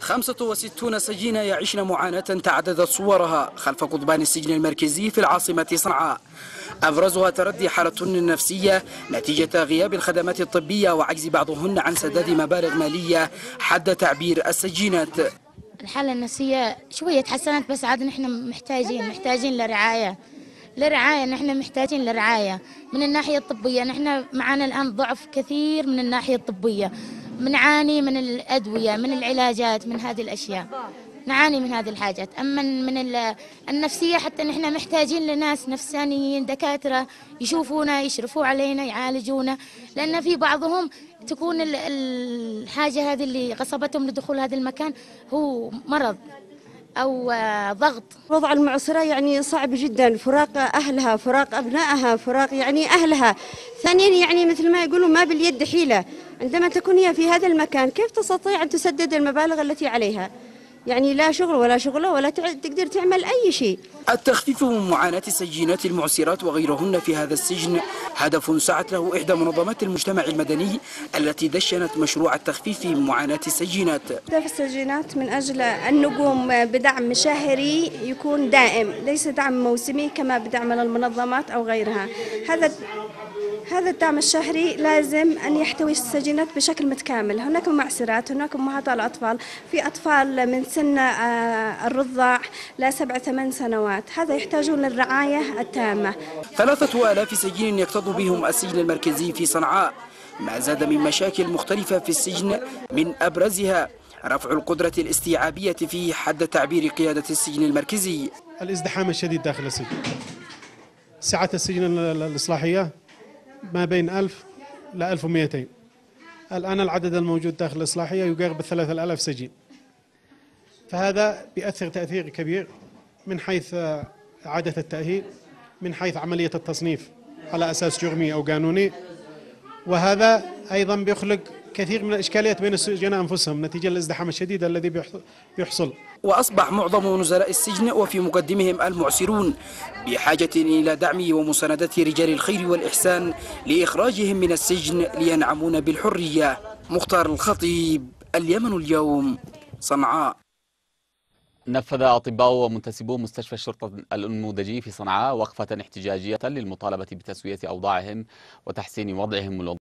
65 سجينة يعيشن معاناة تعددت صورها خلف قضبان السجن المركزي في العاصمة صنعاء. أبرزها تردي حالة نفسية نتيجة غياب الخدمات الطبية وعجز بعضهن عن سداد مبالغ مالية حد تعبير السجينات. الحالة النفسية شوية تحسنت بس عاد نحن محتاجين محتاجين لرعاية. لرعاية نحن محتاجين لرعاية. من الناحية الطبية نحن معنا الآن ضعف كثير من الناحية الطبية. بنعاني من الأدوية من العلاجات من هذه الأشياء. نعاني من هذه الحاجات. أما من ال- النفسية حتى نحن محتاجين لناس نفسانيين دكاترة يشوفونا يشرفوا علينا يعالجونا. لأن في بعضهم تكون ال- الحاجة هذه اللي غصبتهم لدخول هذا المكان هو مرض. أو ضغط. وضع المعسرة يعني صعب جدا. فراق أهلها فراق أبنائها فراق يعني أهلها. ثانيا يعني مثل ما يقولوا ما باليد حيلة. عندما تكون هي في هذا المكان كيف تستطيع أن تسدد المبالغ التي عليها؟ يعني لا شغل ولا شغلة ولا تقدر تعمل أي شيء. التخفيف من معاناة السجينات المعسرات وغيرهن في هذا السجن. هدف سعت له إحدى منظمات المجتمع المدني التي دشنت مشروع التخفيف من معاناة السجينات. هدف السجينات من أجل أن نقوم بدعم شهري يكون دائم ليس دعم موسمي كما بدعم المنظمات أو غيرها. هذا هذا الدعم الشهري لازم أن يحتوي السجينات بشكل متكامل. هناك معسرات هناك أمهات الأطفال. في أطفال من سن آه، الرضاع لا سبع ثمان سنوات. هذا يحتاجون للرعاية التامة. ثلاثة آلاف سجين يكتظ بهم السجن المركزي في صنعاء. ما زاد من مشاكل مختلفة في السجن من أبرزها. رفع القدرة الاستيعابية فيه حد تعبير قيادة السجن المركزي. الازدحام الشديد داخل السجن. سعة السجن ال- ال- الإصلاحية ما بين 1000 ل 1200 الآن العدد الموجود داخل الإصلاحية يقارب الثلاثة آلاف سجين فهذا بيأثر تأثير كبير من حيث إعادة التأهيل من حيث عملية التصنيف على أساس جرمي أو قانوني. وهذا أيضا بيخلق كثير من الإشكاليات بين السجناء أنفسهم نتيجة الازدحام الشديد الذي بيح- بيحصل. وأصبح معظم نزلاء السجن وفي مقدمهم المعسرون بحاجة إلى دعم ومساندة رجال الخير والإحسان لإخراجهم من السجن لينعمون بالحرية. مختار الخطيب اليمن اليوم. صنعاء. نفذ أطباء ومنتسبو مستشفى الشرطة الأنموذجي في صنعاء وقفة احتجاجية للمطالبة بتسوية أوضاعهم وتحسين وضعهم